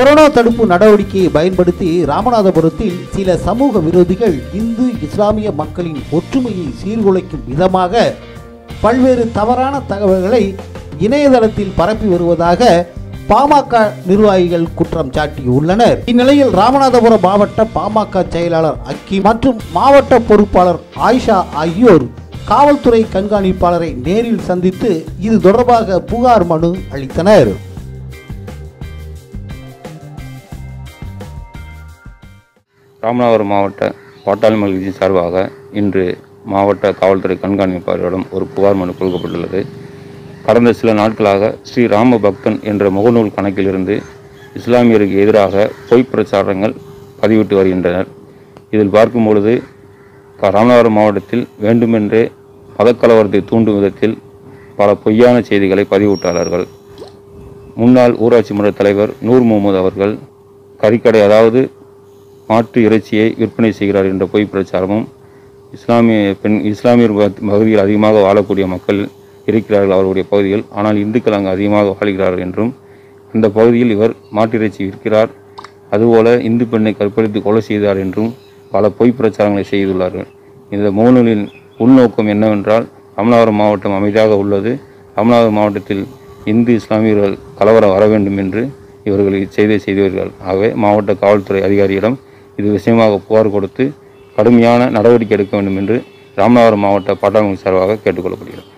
Corona தடுப்பு நடவடிக்கையை பயன்படுத்தி ராமநாதபுரத்தில் சில சமூக விரோதிகள் இந்து இஸ்லாமிய மக்களின் ஒற்றுமையை சீர்குலைக்கும் விதமாக பல்வேறு தவறான தகவல்களை இணையதளத்தில் பரப்பி வருவதாக பாமக நிர்வாகிகள் குற்றம் சாட்டியுள்ளனர். இந்நிலையில் ராமநாதபுரம் மாவட்ட பாமக செயலாளர் அக்கி மற்றும் மாவட்ட பொறுப்பாளர் ஆயிஷா ஆகியோர் காவல்துறை கண்காணிப்பாளரை நேரில் சந்தித்து இது தொடர்பாக புகார் மனு அளித்தனர். ராமநாதபுரம் மாவட்ட பாட்டாளி மகிழ்ச்சி சார்பாக இன்று மாவட்ட காவல்துறை கண்காணிப்பாளரிடம் ஒரு புகார் மனு கொடுக்கப்பட்டுள்ளது. கடந்த சில நாட்களாக ஸ்ரீ ராம பக்தன் என்ற முகநூல் கணக்கிலிருந்து இஸ்லாமியருக்கு எதிராக பொய் பிரச்சாரங்கள் பதிவிட்டு வருகின்றனர். இதில் பார்க்கும் பொழுது ராமநாதபுரம் மாவட்டத்தில் வேண்டுமென்றே மதக்கலவரத்தை தூண்டும் விதத்தில் பல பொய்யான செய்திகளை பதிவிட்டாளர்கள் முன்னாள் ஊராட்சி மன்ற தலைவர் நூர் முகமது அவர்கள் கறிக்கடை அதாவது மாட்டு இறைச்சியை விற்பனை செய்கிறார் என்ற பொய் பிரச்சாரமும் இஸ்லாமிய பெண் இஸ்லாமியர் பகுதியில் அதிகமாக வாழக்கூடிய மக்கள் இருக்கிறார்கள் அவருடைய பகுதியில். ஆனால் இந்துக்கள் அங்கு அதிகமாக வாழ்கிறார்கள் என்றும் அந்த பகுதியில் இவர் மாட்டு இறைச்சி விற்கிறார். அதுபோல இந்து பெண்ணை கற்பழித்து கொலை செய்தார் என்றும் பல பொய் பிரச்சாரங்களை செய்துள்ளார்கள். இந்த முகநூலின் உள்நோக்கம் என்னவென்றால் ராமநாதபுரம் மாவட்டம் அமைதியாக உள்ளது. ராமநாதபுரம் மாவட்டத்தில் இந்து இஸ்லாமியர்கள் கலவரம் வர வேண்டும் என்று இவர்கள் இச்செய்தியை செய்தவர்கள் ஆகவே மாவட்ட காவல்துறை அதிகாரியிடம் இது விஷயமாக புகார் கொடுத்து கடுமையான நடவடிக்கை எடுக்க வேண்டும் என்று ராமநாதபுரம் மாவட்ட பாட்டாளி சார்பாக கேட்டுக்கொள்ளப்படுகிறது.